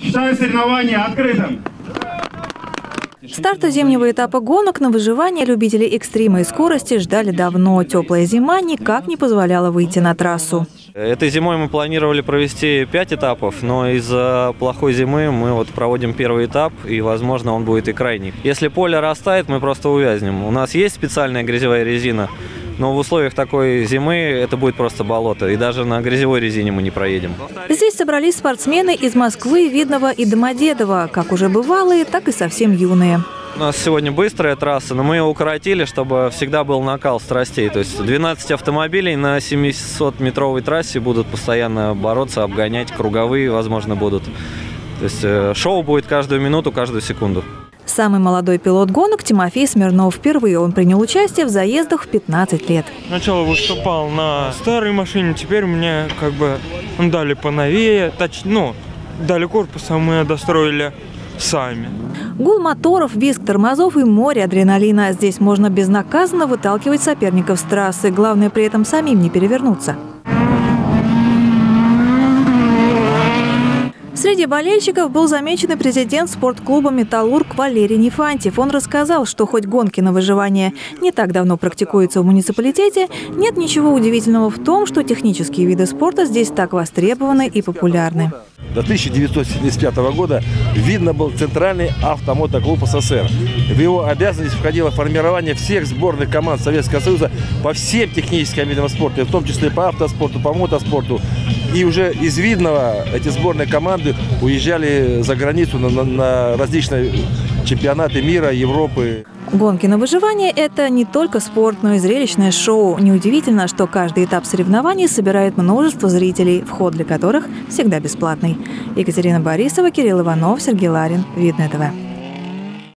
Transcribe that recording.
Считаю соревнование открытым. Старта зимнего этапа гонок на выживание любителей экстрима и скорости ждали давно. Теплая зима никак не позволяла выйти на трассу. Этой зимой мы планировали провести 5 этапов, но из-за плохой зимы мы вот проводим первый этап, и, возможно, он будет и крайний. Если поле растает, мы просто увязнем. У нас есть специальная грязевая резина, но в условиях такой зимы это будет просто болото, и даже на грязевой резине мы не проедем. Здесь собрались спортсмены из Москвы, Видного и Домодедово, как уже бывалые, так и совсем юные. У нас сегодня быстрая трасса, но мы ее укоротили, чтобы всегда был накал страстей. То есть 12 автомобилей на 700-метровой трассе будут постоянно бороться, обгонять, круговые, возможно, будут. То есть э, шоу будет каждую минуту, каждую секунду. Самый молодой пилот гонок Тимофей Смирнов. Впервые он принял участие в заездах в 15 лет. Сначала выступал на старой машине, теперь мне как бы дали поновее, точ, ну, дали корпус, а мы достроили сами. Гул моторов, визг тормозов и море адреналина. Здесь можно безнаказанно выталкивать соперников с трассы. Главное при этом самим не перевернуться. Среди болельщиков был замечен и президент спортклуба «Металлург» Валерий Нефантьев. Он рассказал, что хоть гонки на выживание не так давно практикуются в муниципалитете, нет ничего удивительного в том, что технические виды спорта здесь так востребованы и популярны. До 1975 года видно был Центральный автомотоклуб СССР. В его обязанность входило формирование всех сборных команд Советского Союза по всем техническим видам спорта, в том числе по автоспорту, по мотоспорту. И уже из Видного эти сборные команды уезжали за границу на, на, на различные чемпионаты мира, Европы. Гонки на выживание – это не только спорт, но и зрелищное шоу. Неудивительно, что каждый этап соревнований собирает множество зрителей, вход для которых всегда бесплатный. Екатерина Борисова, Кирилл Иванов, Сергей Ларин. Видно ТВ.